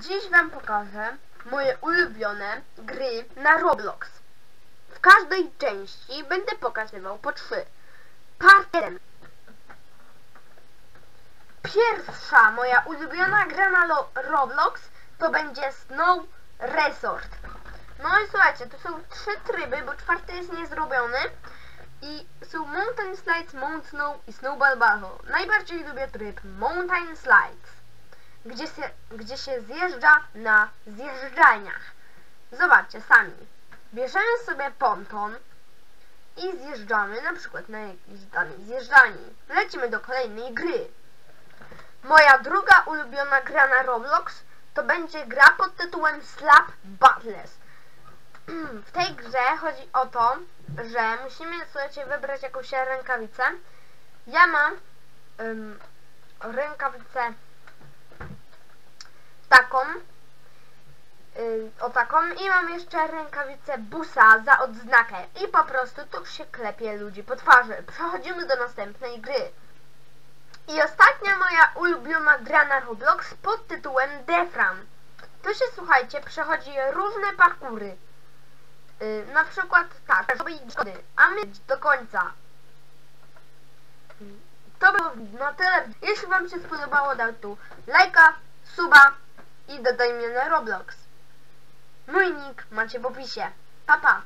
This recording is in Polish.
Dziś wam pokażę moje ulubione gry na Roblox. W każdej części będę pokazywał po trzy. Part 1. Pierwsza moja ulubiona gra na lo- Roblox to będzie Snow Resort. No i słuchajcie, to są trzy tryby, bo czwarty jest niezrobiony. I są Mountain Slides, Mount Snow i Snowball Battle. Najbardziej lubię tryb Mountain Slides, gdzie się, gdzie się zjeżdża na zjeżdżalniach. Zobaczcie sami. Bierzemy sobie ponton i zjeżdżamy na przykład na jakiejś danej zjeżdżalni. Lecimy do kolejnej gry. Moja druga ulubiona gra na Roblox to będzie gra pod tytułem Slap Battles. W tej grze chodzi o to, że musimy słuchajcie wybrać jakąś rękawicę. Ja mam ym, rękawicę taką, y, o taką i mam jeszcze rękawicę busa za odznakę i po prostu tu się klepie ludzi po twarzy. Przechodzimy do następnej gry. I ostatnia moja ulubiona gra na Roblox pod tytułem Defran. Tu się słuchajcie, przechodzi różne parkury. Y, na przykład tak, żeby iść a my do końca. To było na tyle. Jeśli wam się spodobało, daj tu lajka, suba i dodaj mnie na Roblox. Mój nick macie w opisie. Pa pa!